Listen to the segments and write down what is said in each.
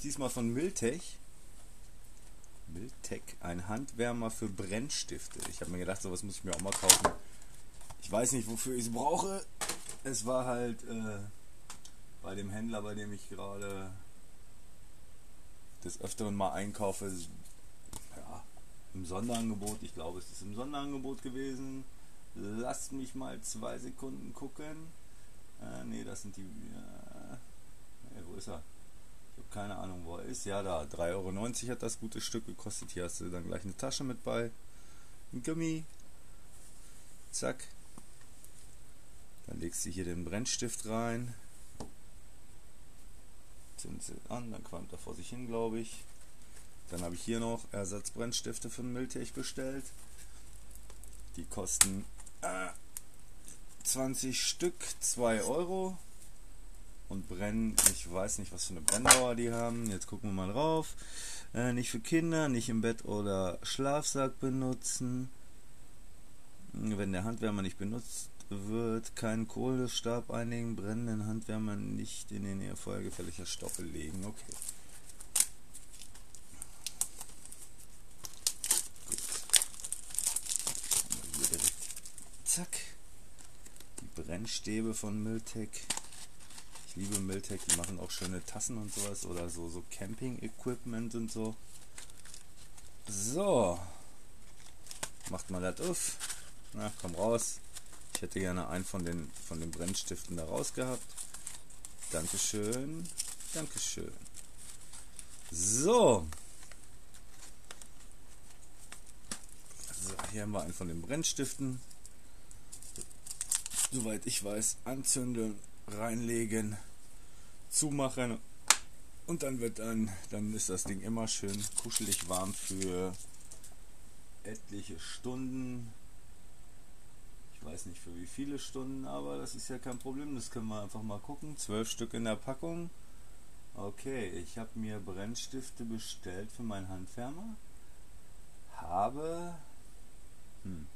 diesmal von Miltech. Miltech, ein Handwärmer für Brennstifte. Ich habe mir gedacht, sowas muss ich mir auch mal kaufen. Ich weiß nicht, wofür ich es brauche. Es war halt äh, bei dem Händler, bei dem ich gerade des Öfteren mal einkaufe, ja, im Sonderangebot. Ich glaube, es ist im Sonderangebot gewesen. Lasst mich mal zwei Sekunden gucken. Äh, ne, das sind die. Äh, wo ist er? Keine Ahnung, wo er ist. Ja, da. 3,90 Euro hat das gute Stück gekostet. Hier hast du dann gleich eine Tasche mit bei. Ein Gummi. Zack. Dann legst du hier den Brennstift rein. Zündest an, dann qualmt er vor sich hin, glaube ich. Dann habe ich hier noch Ersatzbrennstifte von Miltech bestellt. Die kosten äh, 20 Stück, 2 Euro. Und brennen, ich weiß nicht, was für eine Brenndauer die haben. Jetzt gucken wir mal drauf. Äh, nicht für Kinder, nicht im Bett oder Schlafsack benutzen. Wenn der Handwärmer nicht benutzt wird, keinen Kohlestab einigen brennenden Handwärmer nicht in die Nähe feuergefährlicher Stoffe legen. Okay. Zack. Die Brennstäbe von Miltech. Ich liebe Miltech, die machen auch schöne Tassen und sowas oder so, so Camping-Equipment und so. So. Macht mal das auf. Na, komm raus. Ich hätte gerne einen von den, von den Brennstiften da raus gehabt. Dankeschön. Dankeschön. So. So, hier haben wir einen von den Brennstiften soweit ich weiß, anzünden, reinlegen, zumachen und dann wird dann, dann ist das Ding immer schön kuschelig warm für etliche Stunden. Ich weiß nicht für wie viele Stunden, aber das ist ja kein Problem. Das können wir einfach mal gucken. Zwölf Stück in der Packung. Okay, ich habe mir Brennstifte bestellt für meinen Handwärmer. Habe. Hm,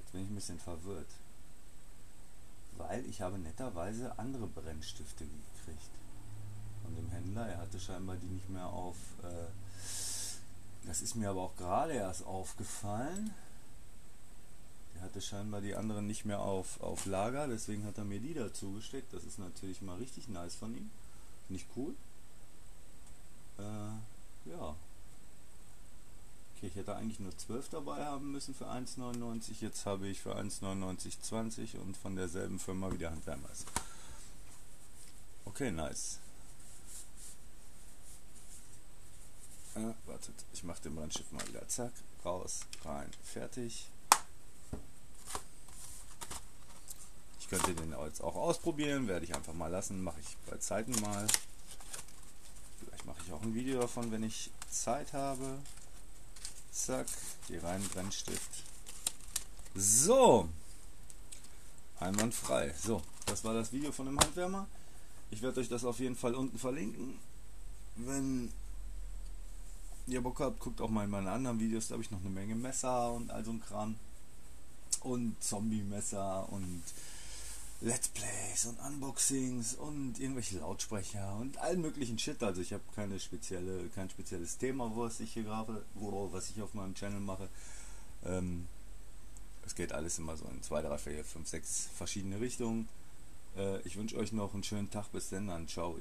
jetzt bin ich ein bisschen verwirrt weil ich habe netterweise andere Brennstifte gekriegt von dem Händler. Er hatte scheinbar die nicht mehr auf. Äh, das ist mir aber auch gerade erst aufgefallen. Er hatte scheinbar die anderen nicht mehr auf, auf Lager, deswegen hat er mir die dazu gesteckt. Das ist natürlich mal richtig nice von ihm. Nicht cool. Äh, ja. Okay, ich hätte eigentlich nur 12 dabei haben müssen für 1,99. Jetzt habe ich für 1,99 20 und von derselben Firma wie der Handwärmer ist. Okay, nice. Äh, wartet, ich mache den Brandschiff mal wieder. Zack, raus, rein, fertig. Ich könnte den jetzt auch ausprobieren, werde ich einfach mal lassen. Mache ich bei Zeiten mal. Vielleicht mache ich auch ein Video davon, wenn ich Zeit habe. Zack, die reinen Brennstift. So, einwandfrei. So, das war das Video von dem Handwärmer. Ich werde euch das auf jeden Fall unten verlinken. Wenn ihr Bock habt, guckt auch mal in meine anderen Videos. Da habe ich noch eine Menge Messer und all so ein Kram. Und Zombie-Messer und Let's Plays und Unboxings und irgendwelche Lautsprecher und allen möglichen Shit. Also ich habe keine spezielle, kein spezielles Thema, was ich hier gerade, wo, was ich auf meinem Channel mache. Ähm, es geht alles immer so in 2, 3, 4, 5, 6 verschiedene Richtungen. Äh, ich wünsche euch noch einen schönen Tag. Bis dann. Ciao.